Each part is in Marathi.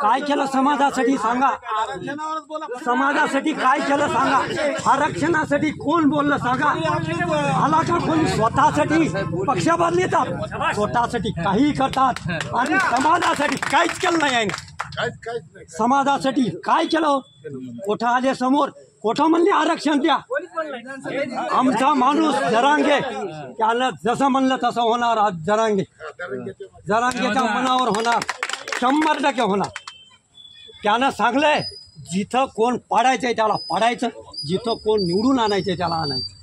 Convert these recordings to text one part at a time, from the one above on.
काय केलं समाजासाठी सांगा. समाजासाठी काय केलं सांगा. आरक्षणासाठी कोण बोललं सांगा. आला का कोणी? स्वतःसाठी. पक्ष बदलतात. स्वतःसाठी काही करतात. आणि समाजासाठी काहीच केलं नाही समाजासाठी काय केलं? कोठं आले समोर? कोठं म्हणले आरक्षण द्या? आमचा माणूस जरांगे. त्याला जसं म्हणलं तसं होणार आज जरांगे. जरांगेच्या मनावर होणार. शंभर टक्के होणार. त्यानं सांगलंय जिथं कोण पाडायचंय त्याला पाडायचं जिथं कोण निवडून आणायचंय त्याला आणायचं.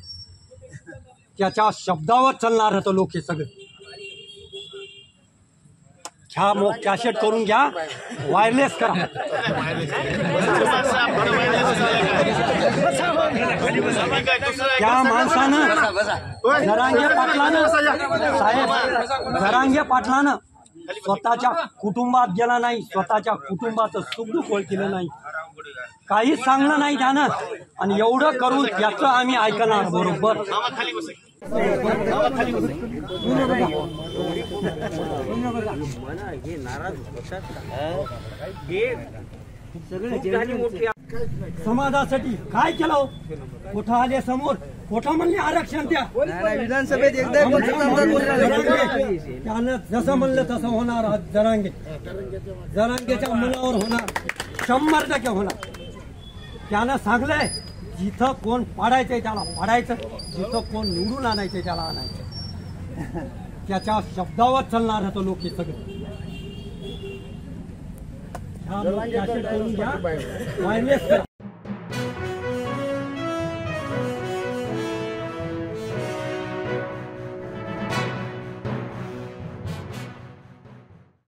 त्याच्या शब्दावर चालणार होतं लोक हे सगळे. ह्या मग कॅशेट करून घ्या वायरलेस करा. त्या माणसानं घरांगे पाटलानं साहेब घरांगे पाटलानं स्वतःच्या कुटुंबात गेला नाही स्वतःच्या कुटुंबाचं सुखदुःख ओळखलं नाही. काहीच सांगलं नाही त्यानं आणि एवढं करून त्याचं आम्ही ऐकणार बरोबर. समाजासाठी काय केलं? कुठं आले समोर? कुठं म्हणले आरक्षण द्या? विधानसभेत. त्यानं जसं म्हणलं तसं होणार जरांगे. जरांगेच्या मुलावर होणार. शंभर टक्के होणार. त्यानं सांगलंय जिथं कोण पाडायचंय त्याला पाडायचं. जिथं कोण निवडून आणायचंय त्याला आणायचं त्याच्या शब्दावर चालणार होतं लोक हे सगळे. ह्या लोक कॅसेट करून घ्या वायरलेस करा.